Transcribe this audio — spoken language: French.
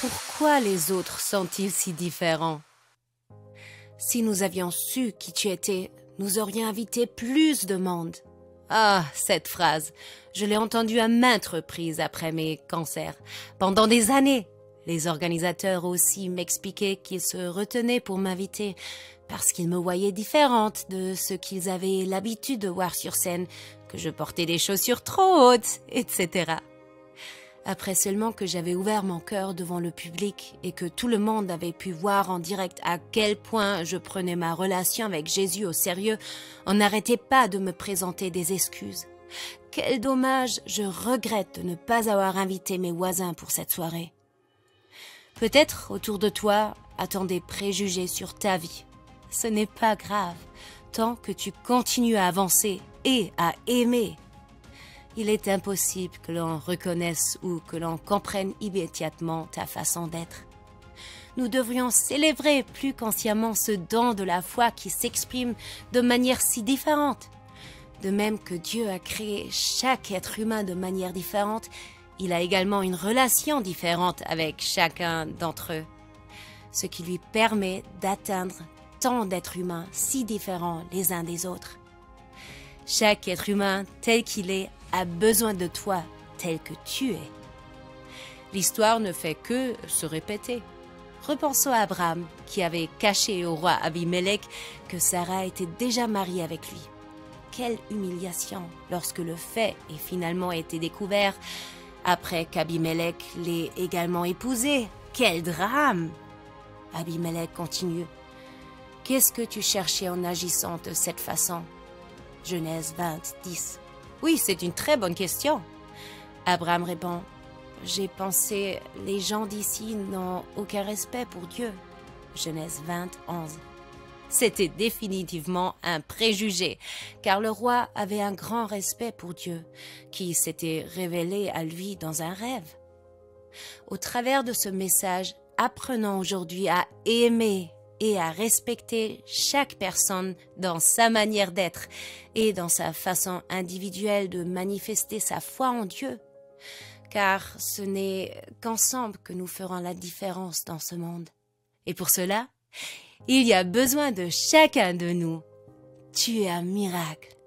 Pourquoi les autres sont-ils si différents? Si nous avions su qui tu étais, nous aurions invité plus de monde. Ah, cette phrase, je l'ai entendue à maintes reprises après mes cancers, pendant des années. Les organisateurs aussi m'expliquaient qu'ils se retenaient pour m'inviter parce qu'ils me voyaient différente de ce qu'ils avaient l'habitude de voir sur scène, que je portais des chaussures trop hautes, etc. Après seulement que j'avais ouvert mon cœur devant le public et que tout le monde avait pu voir en direct à quel point je prenais ma relation avec Jésus au sérieux, on n'arrêtait pas de me présenter des excuses. Quel dommage, je regrette de ne pas avoir invité mes voisins pour cette soirée. Peut-être autour de toi attendent des préjugés sur ta vie. Ce n'est pas grave, tant que tu continues à avancer et à aimer il est impossible que l'on reconnaisse ou que l'on comprenne immédiatement ta façon d'être. Nous devrions célébrer plus consciemment ce don de la foi qui s'exprime de manière si différente. De même que Dieu a créé chaque être humain de manière différente, il a également une relation différente avec chacun d'entre eux, ce qui lui permet d'atteindre tant d'êtres humains si différents les uns des autres. Chaque être humain tel qu'il est a besoin de toi tel que tu es. L'histoire ne fait que se répéter. Repensons à Abraham, qui avait caché au roi Abimelech que Sarah était déjà mariée avec lui. Quelle humiliation lorsque le fait ait finalement été découvert, après qu'Abimelech l'ait également épousée. Quel drame Abimelech continue. Qu'est-ce que tu cherchais en agissant de cette façon? Genèse 20, 10. Oui, c'est une très bonne question. Abraham répond, J'ai pensé, les gens d'ici n'ont aucun respect pour Dieu. Genèse 20, 11. C'était définitivement un préjugé, car le roi avait un grand respect pour Dieu, qui s'était révélé à lui dans un rêve. Au travers de ce message, apprenons aujourd'hui à aimer et à respecter chaque personne dans sa manière d'être et dans sa façon individuelle de manifester sa foi en Dieu. Car ce n'est qu'ensemble que nous ferons la différence dans ce monde. Et pour cela, il y a besoin de chacun de nous. Tu es un miracle.